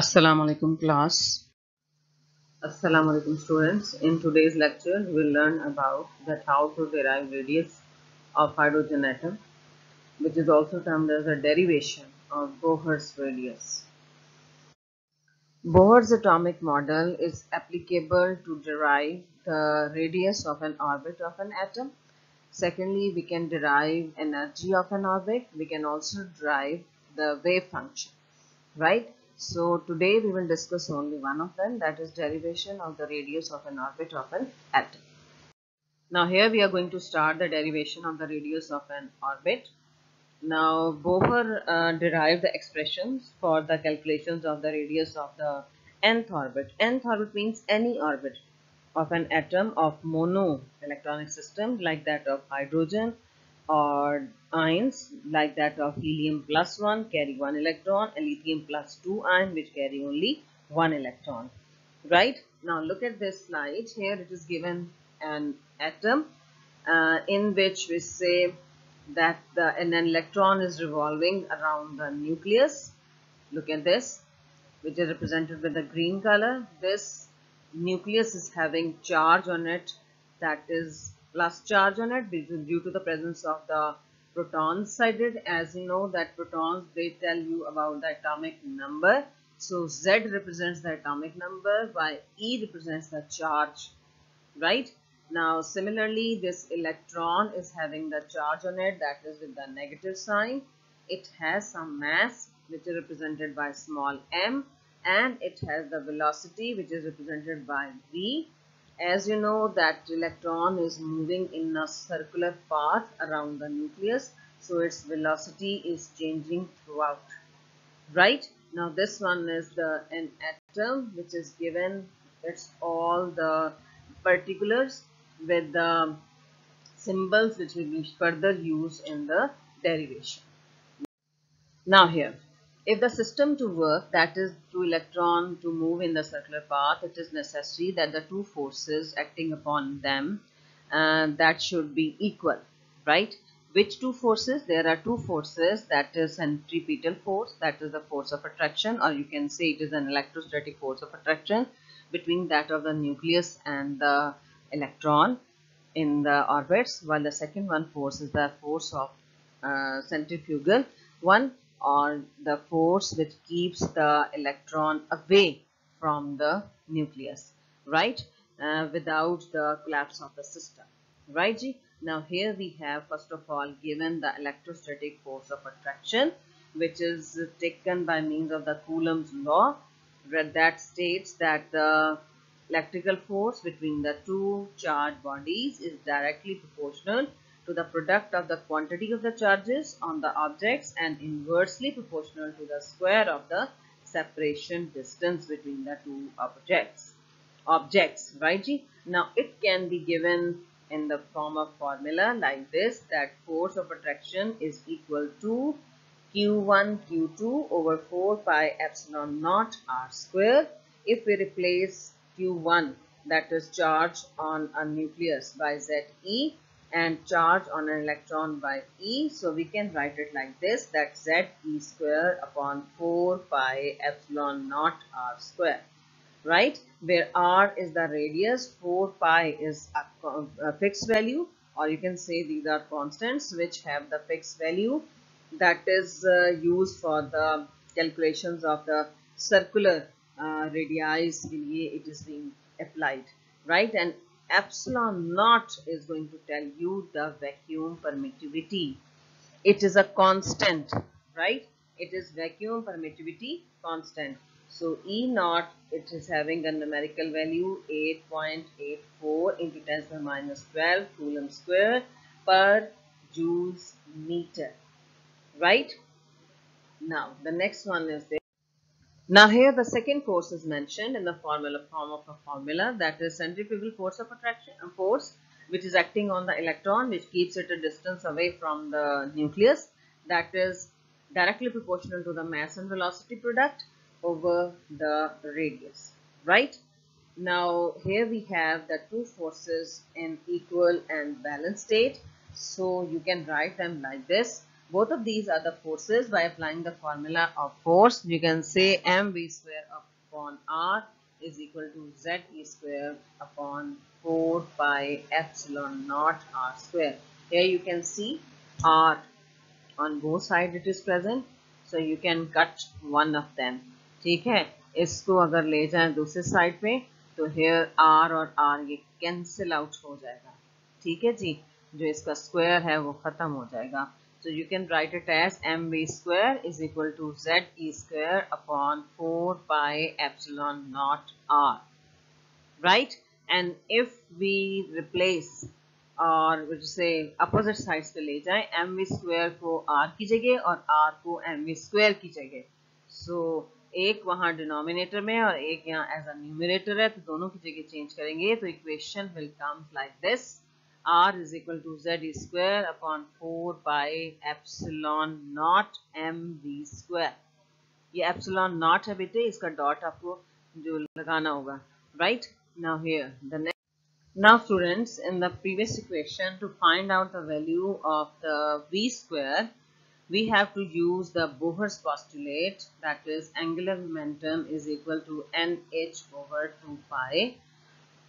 Assalamu alaikum class. Assalamu alaikum students. In today's lecture we will learn about that how to derive radius of hydrogen atom which is also termed as a derivation of Bohr's radius. Bohr's atomic model is applicable to derive the radius of an orbit of an atom. Secondly, we can derive energy of an orbit. We can also derive the wave function, right? So today we will discuss only one of them that is derivation of the radius of an orbit of an atom. Now here we are going to start the derivation of the radius of an orbit. Now Bohr uh, derived the expressions for the calculations of the radius of the nth orbit. nth orbit means any orbit of an atom of mono electronic system like that of hydrogen or ions like that of helium plus 1 carry 1 electron and lithium plus 2 ion which carry only 1 electron. Right? Now look at this slide. Here it is given an atom uh, in which we say that the, an electron is revolving around the nucleus. Look at this which is represented with the green color. This nucleus is having charge on it that is plus charge on it due to the presence of the protons sided as you know that protons they tell you about the atomic number. So z represents the atomic number while e represents the charge right? Now similarly this electron is having the charge on it that is with the negative sign. It has some mass which is represented by small m and it has the velocity which is represented by v as you know that electron is moving in a circular path around the nucleus so its velocity is changing throughout. Right? Now this one is the an atom which is given it's all the particulars with the symbols which will be further used in the derivation. Now here if the system to work, that is two electron to move in the circular path, it is necessary that the two forces acting upon them uh, that should be equal, right? Which two forces? There are two forces that is centripetal force, that is the force of attraction or you can say it is an electrostatic force of attraction between that of the nucleus and the electron in the orbits while the second one force is the force of uh, centrifugal one or the force which keeps the electron away from the nucleus right uh, without the collapse of the system right G? now here we have first of all given the electrostatic force of attraction which is taken by means of the Coulomb's law that states that the electrical force between the two charged bodies is directly proportional to the product of the quantity of the charges on the objects and inversely proportional to the square of the separation distance between the two objects objects right G? now it can be given in the form of formula like this that force of attraction is equal to q1 q2 over 4 pi epsilon naught r square if we replace q1 that is charge on a nucleus by ze and charge on an electron by E. So we can write it like this that Z E square upon 4 pi epsilon naught R square. Right? Where R is the radius, 4 pi is a, a fixed value or you can say these are constants which have the fixed value that is uh, used for the calculations of the circular uh, radii it is being applied right and epsilon naught is going to tell you the vacuum permittivity. It is a constant, right? It is vacuum permittivity constant. So E naught, it is having a numerical value 8.84 into 10 to the minus 12 coulomb square per joules meter, right? Now, the next one is this. Now here the second force is mentioned in the formula form of a formula. That is centrifugal force of attraction a force which is acting on the electron which keeps it a distance away from the nucleus. That is directly proportional to the mass and velocity product over the radius right? Now here we have the two forces in equal and balanced state. So you can write them like this both of these are the forces by applying the formula of force you can say mv square upon r is equal to z e square upon 4 pi epsilon naught r square here you can see r on both sides it is present so you can cut one of them ठीक है इसको अगर ले जाएं दूसरे side पे तो hair are और आर ये कैंसिल आउट हो जाएगा ठीक है जी जो इसका स्क्वायर है वो ख़त्म हो जाएगा so you can write it as mv square is equal to z e square upon 4 pi epsilon naught r. Right? And if we replace और जो से अपोजिट साइड्स पे ले जाएँ एम वी स्क्वायर को आर की जगह और आर को एम वी स्क्वायर की जगह. सो so, एक वहाँ डिनोमिनेटर में और एक यहाँ एज अ न्यूमिनेटर है तो दोनों की जगह चेंज करेंगे तो equation will come like this r is equal to z square upon 4 pi epsilon naught mv square ये epsilon naught है बेटे इसका डॉट आपको जो लगाना होगा right now here the next now students in the previous equation to find out the value of the v square we have to use the Bohr's postulate that is angular momentum is equal to nh over 2 pi.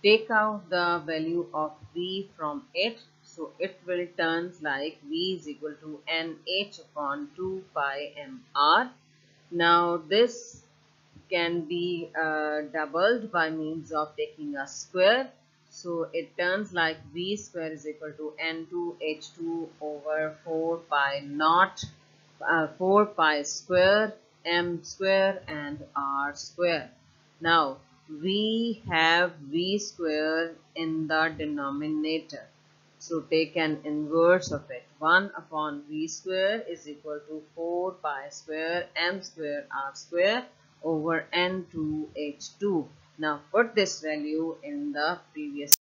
Take out the value of v from it. So it will turns like v is equal to nh upon 2 pi mr. Now this can be uh, doubled by means of taking a square so it turns like V square is equal to N2H2 over 4 pi naught, uh, 4 pi square, M square and R square. Now we have V square in the denominator. So take an inverse of it. 1 upon V square is equal to 4 pi square M square R square over N2H2. Now put this value in the previous.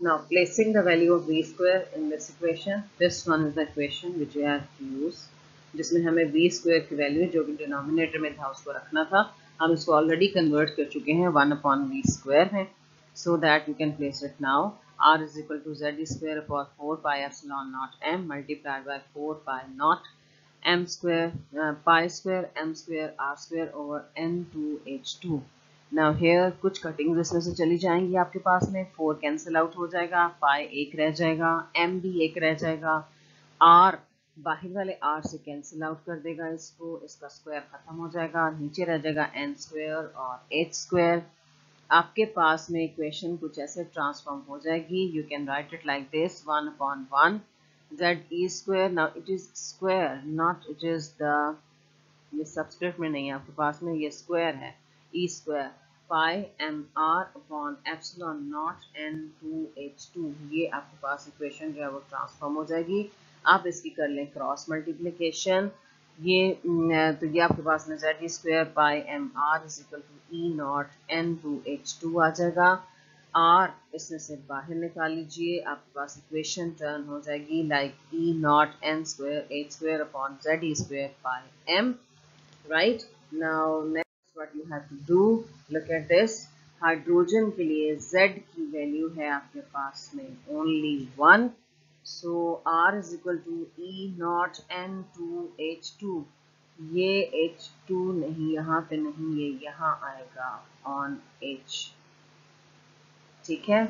Now placing the value of v square in this equation, this one is the equation which we have to use. जिसमें हमें v square की value जो कि denominator में था उसको रखना था हम इसको ऑलरेडी कन्वर्ट कर चुके हैं वन अपॉन वी स्क्वायर है so that you can place it now r is equal to z square upon 4 pi epsilon naught m multiplied by 4 pi naught m square uh, pi square m square r square over n2h2 now here कुछ cuttings इसमें से चली जाएँगी आपके पास में। Four cancel out हो जाएगा फाइव एक रह जाएगा एम भी एक रह जाएगा आर बाहर वाले आर से कैंसिल आउट कर देगा इसको, इसका स्क्वायर खत्म हो जाएगा, नीचे रह जाएगा एन स्क्वायर और एच स्क्वायर आपके पास में इक्वेशन कुछ ऐसे ट्रांसफॉर्म हो जाएगी। You can write it like this one upon one Z E square now it is square not it is the ये सबस्क्रिप्ट में नहीं है, आपके पास में ये स्क्वायर है E square pi M R upon epsilon not N two H two ये आपके पास इक्वेशन जो है वो ट्रांसफॉर्म हो जाएगी। आप इसकी कर लें क्रॉस मल्टीप्लिकेशन ये तो ये आपके पास में Z square pi M R is equal to E not N two H two आ जाएगा. आर इसमें से बाहर निकाल लीजिए, आपके पास इक्वेशन टर्न हो जाएगी like E not N square H square upon Z square pi M right now what you have to do, look at this. Hydrogen के लिए जेड की वैल्यू है आपके पास में only one so R is equal to E not N two H two ये H two नहीं, यहाँ पे नहीं, ये यहाँ आएगा ऑन H. ठीक है?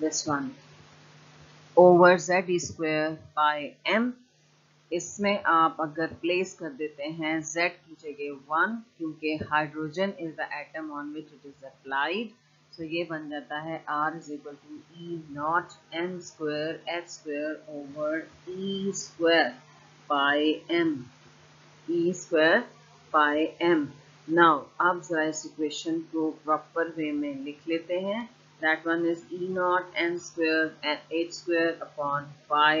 This one over Z square by M. इसमें आप अगर प्लेस कर देते हैं, Z की जगह वन क्योंकि hydrogen is the atom on which it is applied so ये बन जाता है R is equal to E not M square H square over E square by M E square by M now आप जरा इस equation को proper way में लिख लेते हैं। That one is e naught n square and h square upon pi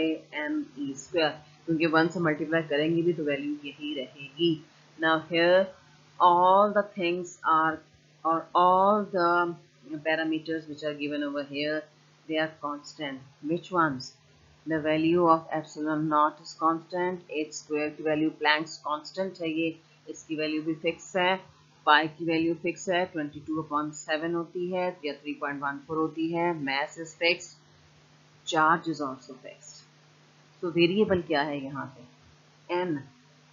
m e square. क्योंकि one से मल्टीप्लाई करेंगे भी तो वैल्यू यही रहेगी। Now here all the things are, or all the parameters which are given over here they are constant which ones the value of epsilon naught is constant h square की value Planck's constant है ये इसकी value भी fix है pi की value fix है 22 upon 7 होती है या 3.14 होती है mass is fixed charge is also fixed तो वेरिएबल क्या है यहाँ पे एन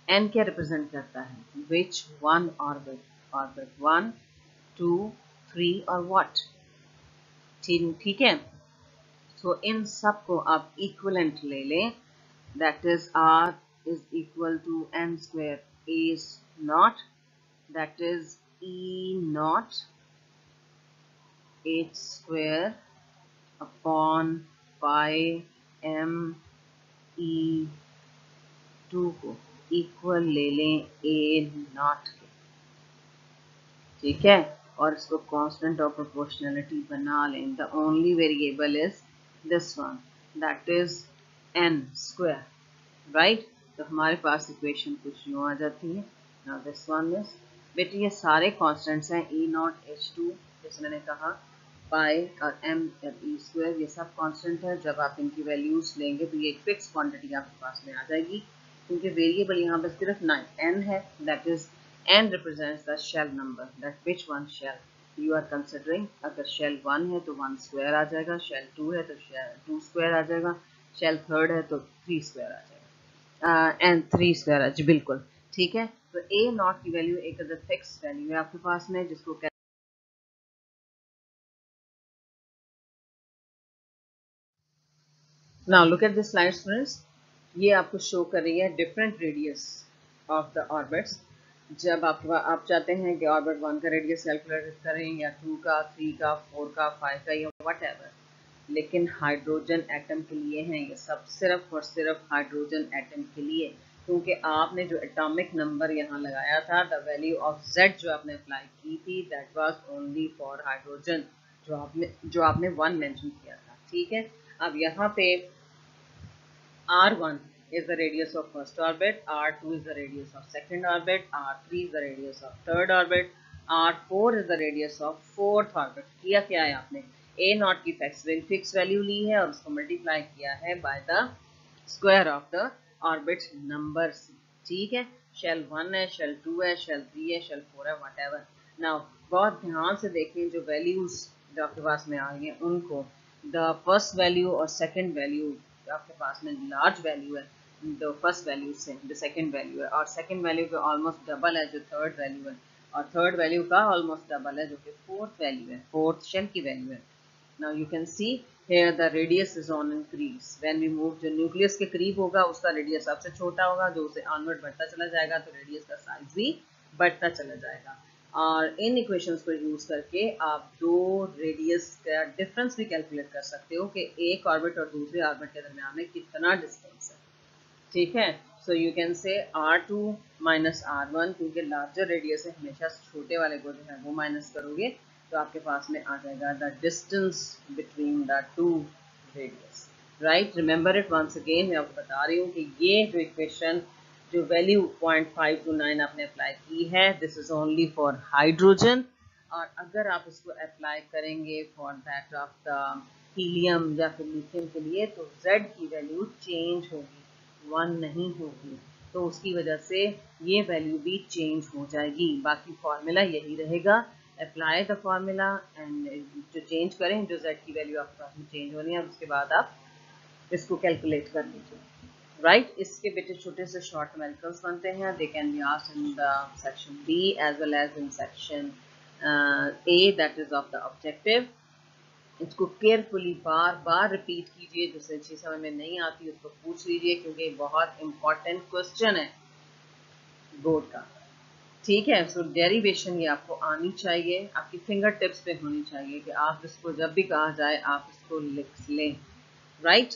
एन क्या रिप्रेजेंट करता है which one orbit orbit one two three और वॉट ठीक है? सो इन सबको आप इक्वलेंट ले लें. That is R is equal to N square is not that is E not H square upon pi M E two को equal ले लें ए नॉट के. ठीक है? और इसको कांस्टेंट ऑफ़ प्रोपोर्शनलिटी बना लें। The only variable is this one that is N square right तो हमारे पास इक्वेशन कुछ यूँ आ जाती है। नाउ दिस वन इज़ बेटे ये सारे कांस्टेंट्स हैं ई नॉट एच टू जैसे मैंने कहा पाई और एम ई स्क्वायर ये सब कांस्टेंट है। जब आप इनकी वैल्यूज़ लेंगे तो ये एक फिक्स क्वांटिटी आपके पास में आ जाएगी। क्योंकि वेरिएबल यहाँ पर सिर्फ़ नाइन एन है। That is N represents the shell number that which one shell you are considering अगर शेल वन है तो वन स्क्वायर आ जाएगा शेल टू है तो शेल टू स्क्वायर आ जाएगा शेल थर्ड है तो थ्री स्क्वायर आ जाएगा एंड थ्री स्क्वायर आ बिल्कुल, ठीक है? तो ए नॉट की वैल्यू एक फिक्स वैल्यू है आपके पास में, जिसको now look at this slide friends ये आपको शो कर रही है different radius of the orbits जब आप आप चाहते हैं कि ऑर्बिट वन का रेडियस कैलकुलेट करें या टू का थ्री का फोर का फाइव का या वट लेकिन हाइड्रोजन एटम के लिए हैं ये सब सिर्फ़ और सिर्फ़ हाइड्रोजन एटम के लिए, क्योंकि आपने जो एटॉमिक नंबर यहाँ लगाया था द वैल्यू ऑफ़ जेड जो आपने अप्लाई की थी that was only for hydrogen जो आपने जो आपने वन मेंशन किया था, ठीक है? अब यहाँ पे r1 is the radius of first orbit, r2 is the radius of second orbit, r3 is the radius of third orbit, r4 is the radius of fourth orbit. किया क्या है आपने? A नॉट की फिक्स वैल्यू ली है और उसको multiply किया है by the square of the orbit number ठीक है? शेल वन है शेल टू है शेल थ्री है शेल फोर है वट एवर नाउ बहुत ध्यान से देखें जो वैल्यूज़ आपके पास में आ हैं उनको द फ़र्स्ट वैल्यू और सेकंड वैल्यू आपके पास में लार्ज वैल्यू है। द फ़र्स्ट वैल्यू से द सेकंड वैल्यू है। और सेकंड वैल्यू का ऑलमोस्ट डबल है जो थर्ड वैल्यू है। और थर्ड वैल्यू का ऑलमोस्ट डबल है जो कि फोर्थ वैल्यू है। फोर्थ शेल की वैल्यू है। Now you can see here the radius is on increase when we move जो न्यूक्लियस के करीब होगा, उसका रेडियस सबसे छोटा होगा। जो उसे ऑनवर्ड बढ़ता चला जाएगा तो रेडियस का साइज़ भी बढ़ता चला जाएगा। और इन इक्वेशंस को यूज़ करके आप दो रेडियस का डिफरेंस भी कैलकुलेट कर सकते हो कि एक ऑर्बिट और दूसरे ऑर्बिट के दरमियान में कितना डिस्टेंस है। ठीक है? So you can say R two minus R one क्योंकि लार्जर रेडियस है, हमेशा छोटे वाले को जो है वो माइनस करोगे तो आपके पास में आ जाएगा the distance between the two radius right remember it once again मैं आपको बता रही हूँ कि ये जो इक्वेशन जो value point five two nine आपने अप्लाई की है this is only for hydrogen और अगर आप इसको अप्लाई करेंगे for that of the helium या फिर लिथियम के लिए तो जेड की वैल्यू चेंज होगी। वन नहीं होगी तो उसकी वजह से ये वैल्यू भी चेंज हो जाएगी। बाकी फॉर्मूला यही रहेगा। अप्लाई द फॉर्मूला एंड जो चेंज करें, जो Z की वैल्यू आपके चेंज होनी है, उसके बाद आप इसको कैलकुलेट कर लीजिए। Right right? इसके बेटे छोटे से शॉर्ट न्यूमेरिकल्स बनते हैं। They can be asked in the section B as well as in section A that is of the objective इसको केयरफुली बार बार रिपीट कीजिए, जिससे अच्छी समझ में नहीं आती, उसको पूछ लीजिए, क्योंकि बहुत इंपॉर्टेंट क्वेश्चन है बोर्ड का। ठीक है सो डेरिवेशन ये आपको आनी चाहिए, आपकी फिंगर टिप्स पे होनी चाहिए कि आप इसको जब भी कहा जाए, आप इसको लिख लें। राइट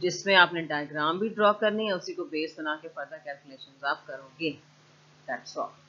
जिसमें आपने डायग्राम भी ड्रॉ करनी है, उसी को बेस बना के फर्दर कैलकुलेशन आप करोगे। That's all